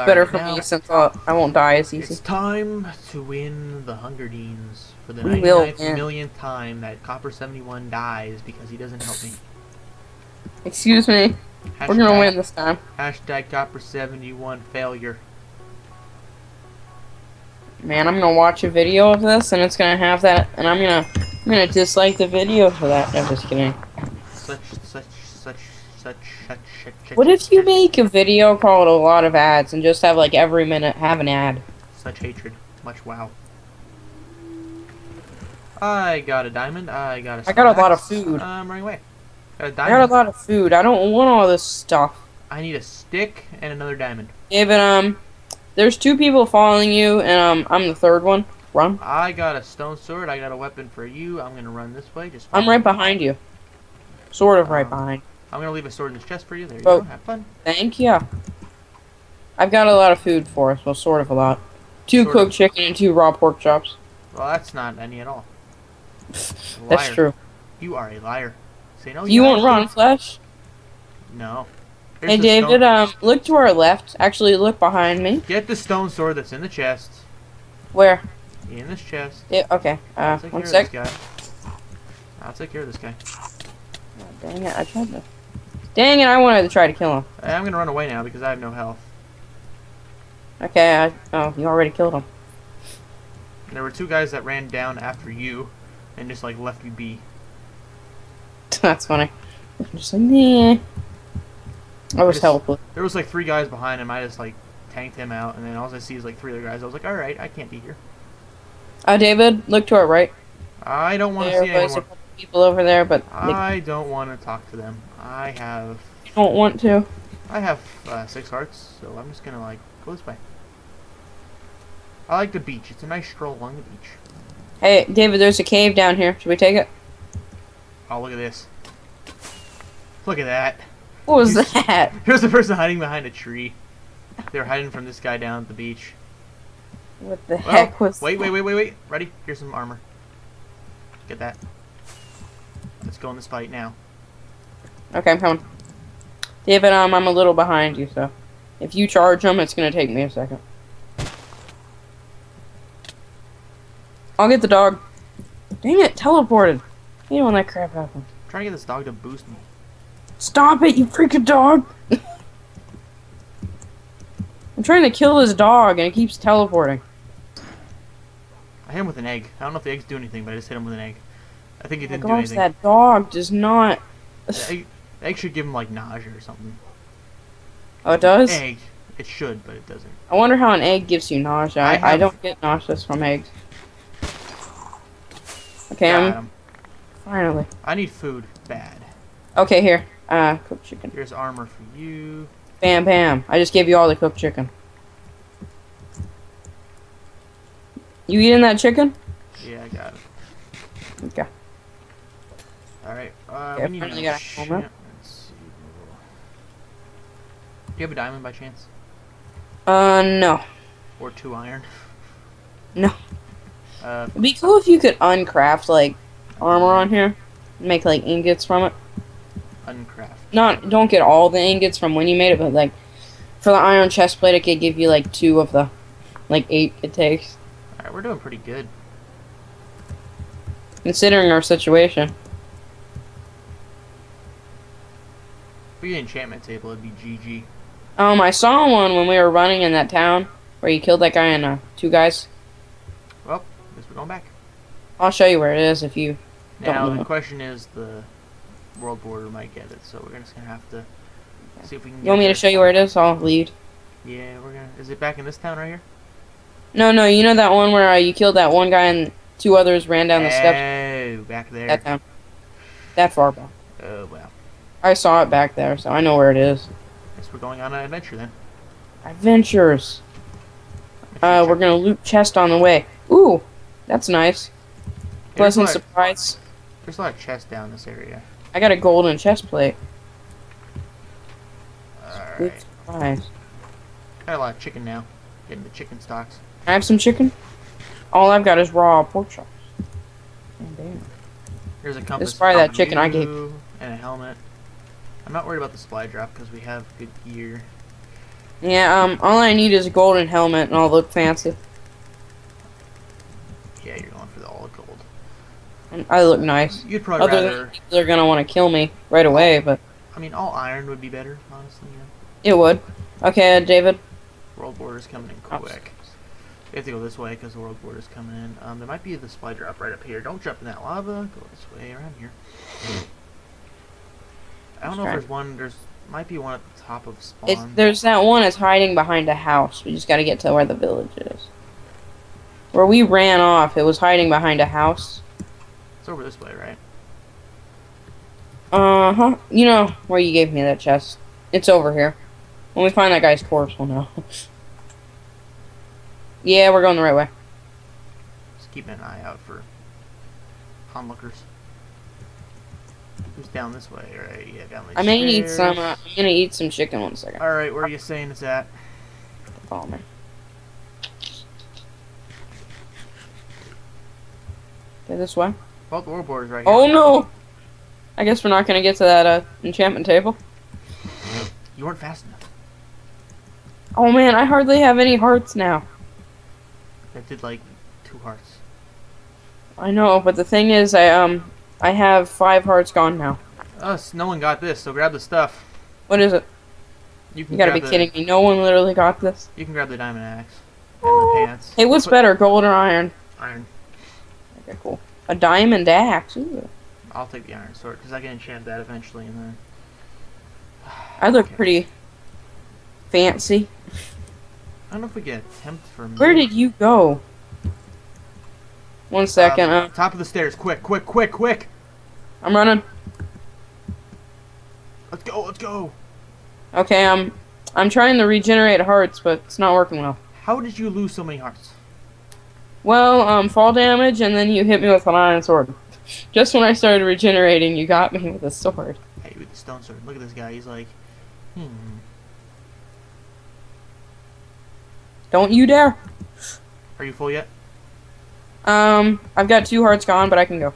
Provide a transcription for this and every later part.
Alright, better for now me since uh, I won't die as easy. It's time to win the Hunger Games for the We will 99th win. millionth time that Copper71 dies because he doesn't help me. Excuse me. We're gonna win this time. Hashtag Copper71 failure. Man, I'm gonna watch a video of this and it's gonna have that, and I'm gonna, I'm gonna dislike the video for that. I'm just kidding. Such, such, such, such, such, such. What if you make a video called a lot of ads and just have like every minute have an ad? Such hatred. Much wow. I got a diamond. I got a. I got a lot of food. I'm running away. Got a I got a lot of food. I don't want all this stuff. I need a stick and another diamond. David, um, there's two people following you, and um, I'm the third one. Run. I got a stone sword. I got a weapon for you. I'm gonna run this way. Just. I'm right me. behind you. Sort of right Um, behind. I'm gonna leave a sword in this chest for you. There you Oh. go. Have fun. Thank you. I've got a lot of food for us. Well, sort of a lot. Two Sort cooked of. chicken and two raw pork chops. Well, that's not any at all. That's true. You are a liar. Say no. you want raw flesh? No. Hey, Here's the David, um, look to our left. Actually, look behind me. Get the stone sword that's in the chest. Where? In this chest. Yeah, okay. Uh, I'll take one care of sec. this guy. I'll take care of this guy. Oh, dang it, I tried to. Dang it, I wanted to try to kill him. I'm gonna run away now because I have no health. Okay, I, oh, you already killed him. There were two guys that ran down after you and just like left you be. That's funny. I'm just like, nah. I was helpless. There was like three guys behind him. I just like tanked him out, and then all I see is like three other guys. I was like, all right, I can't be here. Uh, David, look to our right. I don't want to see was a anymore. couple people over there, but they I don't want to talk to them. I have don't want to. I have uh, six hearts, so I'm just gonna like go this way. I like the beach. It's a nice stroll along the beach. Hey, David, there's a cave down here. Should we take it? Oh, look at this. Look at that. What was You- that? Here's the person hiding behind a tree. They're hiding from this guy down at the beach. What the Well, heck was wait, wait, wait, wait, wait. Ready? Here's some armor. Get that. Let's go in this fight now. Okay, I'm coming. David, um, I'm a little behind you, so if you charge him, it's gonna take me a second. I'll get the dog. Dang it, teleported. I hate when that crap happens. I'm trying to get this dog to boost me. Stop it, you freaking dog! I'm trying to kill this dog and it keeps teleporting. I hit him with an egg. I don't know if the eggs do anything, but I just hit him with an egg. I think it didn't do gosh, anything. that dog does not. Egg, egg should give him like nausea or something. Oh, it does? Egg. It should, but it doesn't. I wonder how an egg gives you nausea. I I, I don't get nauseous from eggs. Okay, Got I'm him. finally. I need food bad. Okay, here. Uh, cooked chicken. Here's armor for you. Bam, bam. I just gave you all the cooked chicken. You eating that chicken? Yeah, I got it. Okay. All right. Uh, Okay, we need finally got a helmet. Let's see. Do you have a diamond by chance? Uh, no. Or two iron? No. Uh, It'd be cool if you could uncraft, like, armor on here. Make, like, ingots from it. uncraft. Not, don't get all the ingots from when you made it, but, like, for the iron chest plate, it could give you, like, two of the, like, eight it takes. All right, we're doing pretty good. Considering our situation. Get an enchantment table, it'd be GG. Um, I saw one when we were running in that town where you killed that guy and uh, two guys. Well, I guess we're going back. I'll show you where it is if you. Now know. the question is, the world border might get it, so we're just gonna have to see if we can. You want me to show you where it is? I'll lead. Yeah, we're gonna. Is it back in this town right here? No, no, you know that one where uh, you killed that one guy and two others ran down the steps? Oh, back there. That town. That far back. Oh well. I saw it back there, so I know where it is. Guess we're going on an adventure then. Adventures. Uh, we're gonna loot chest on the way. Ooh, that's nice. There's a, Pleasant lot, surprise. there's a lot of chests down this area. I got a golden chest plate. Alright. surprise. Got a lot of chicken now. Getting the chicken stocks. I have some chicken? All I've got is raw pork chops. Damn. Here's a compass. This is probably that chicken I gave And a helmet. I'm not worried about the supply drop because we have good gear. Yeah, um, all I need is a golden helmet and I'll look fancy. Yeah, you're going for the all gold. And I look nice. You'd probably Other rather. they're gonna want to kill me right away, but I mean, all iron would be better, honestly. Yeah. it would. Okay, David. World border's coming in Oh. quick. We have to go this way because the world border's coming in. Um, there might be the supply drop right up here. Don't jump in that lava. Go this way around here. I don't know if Okay. there's one. There's might be one at the top of spawn. It's there's that one that's hiding behind a house. We just got to get to where the village is. Where we ran off, it was hiding behind a house. It's over this way, right? Uh huh. You know where you gave me that chest. It's over here. When we find that guy's corpse, we'll know. yeah, we're going the right way. Just keeping an eye out for onlookers. Who's down this way? Right? Yeah, down these I may need some. Uh, I'm gonna eat some chicken one second. All right, where are you saying it's at? Follow me. Okay, this way. Well, the world border's right here. Oh no! I guess we're not gonna get to that uh, enchantment table. You weren't fast enough. Oh man, I hardly have any hearts now. I did like two hearts. I know, but the thing is, I um, I have five hearts gone now. Us, no one got this, so grab the stuff. What is it? You can You gotta be the, kidding me! No one literally got this. You can grab the diamond axe and the pants. Hey, what's Put better, gold or iron? Iron. Okay, cool. A diamond axe. Ooh. I'll take the iron sword because I can enchant that eventually, and then. I look Okay. pretty fancy. I don't know if we get a tempt for. Where did you go? One second. Um, Uh, top of the stairs, quick, quick, quick, quick! I'm running. Let's go, let's go! Okay, I'm I'm trying to regenerate hearts, but it's not working well. How did you lose so many hearts? Well, um, fall damage, and then you hit me with an iron sword. Just when I started regenerating, you got me with a sword. Hey, with the stone sword. Look at this guy. He's like, hmm. Don't you dare. Are you full yet? Um, I've got two hearts gone, but I can go.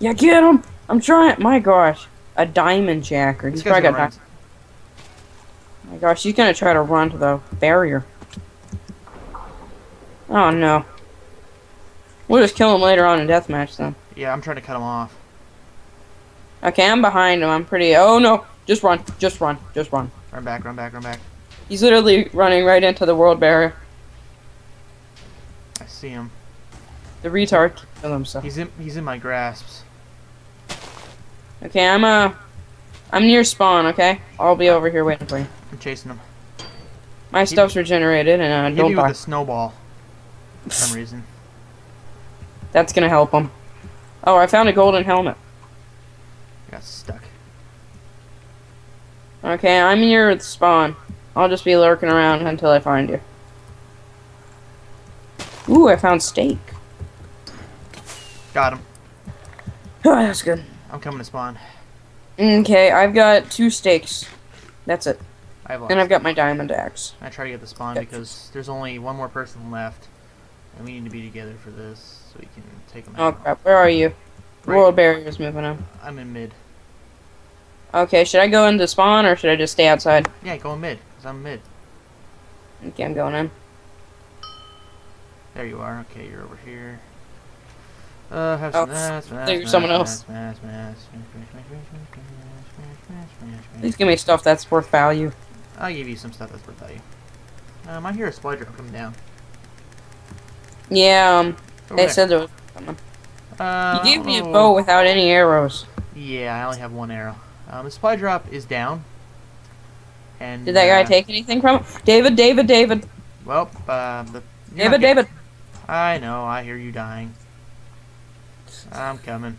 Yeah, get him! I'm trying. My gosh, a diamond jacker. He's probably got. Di- my gosh, he's gonna try to run to the barrier. Oh no. We'll just kill him later on in deathmatch then. Yeah, I'm trying to cut him off. Okay, I'm behind him. I'm pretty. Oh no! Just run! Just run! Just run! Run back, run back, run back. He's literally running right into the world barrier. I see him. The retard killed himself. He's in. He's in my grasps. Okay, I'm uh, I'm near spawn. Okay, I'll be over here waiting for you. I'm chasing him. My stuff's regenerated, and uh, don't me die. with a snowball. For some reason. That's gonna help him. Oh, I found a golden helmet. I got stuck. Okay, I'm near the spawn. I'll just be lurking around until I find you. Ooh, I found steak. Got him. Oh, that's good. I'm coming to spawn. Okay, I've got two steaks. That's it. I have And. I've got my diamond axe. I try to get the spawn because there's only one more person left, and we need to be together for this so we can take them out. Oh out. crap, where are you? Right. world barrier's moving up. I'm in mid. Okay, should I go into spawn or should I just stay outside? Yeah, go in mid, because I'm mid. Okay, I'm going in. There you are. Okay, you're over here. Uh, have some, oh, there's someone else. Please give me stuff that's worth value. I'll give you some stuff that's worth value. Um, I hear a spider coming down. Yeah, um, they there. said there was something. Uh, you gave me a bow without any arrows. Yeah, I only have one arrow. Um, the supply drop is down, and Did that guy uh, take anything from it? David, David, David. Well, uh, the David, David. I know. I hear you dying. I'm coming.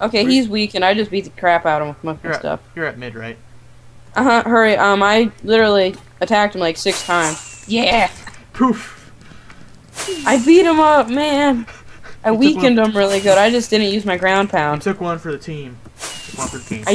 Okay, Where- he's weak and I just beat the crap out of him with my You're at, stuff. you're at mid, right? Uh huh, hurry. Um, I literally attacked him like six times. Yeah! Poof. I beat him up, man! I weakened him really good. I just didn't use my ground I pound. took one for the team. Took one for the team. I